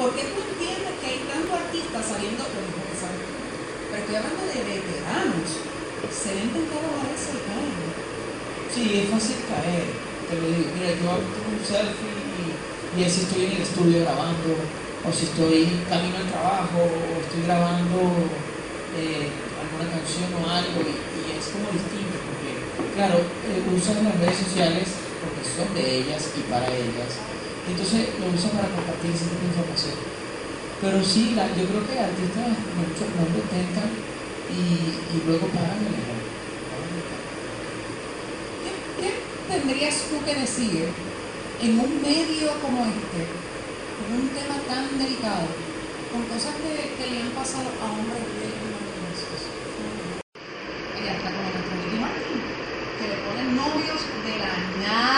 ¿Por qué tú entiendes que hay tantos artistas saliendo lo mismo que? Pero estoy hablando de veteranos. Se ven tentados a eso y caen. Sí, es fácil caer, te lo digo. Mira, yo hago un selfie y, y si estoy en el estudio grabando, o si estoy camino al trabajo, o estoy grabando eh, alguna canción o algo, y, y es como distinto, porque, claro, eh, usan las redes sociales porque son de ellas y para ellas, entonces lo usan para compartir ese tipo de información. Pero sí, yo creo que artistas muchos no lo tentan y, luego pagan el error. ¿Qué, tendrías tú que decir en un medio como este, con un tema tan delicado, con cosas que, le han pasado a hombres de y hasta con el que le ponen novios de la nada?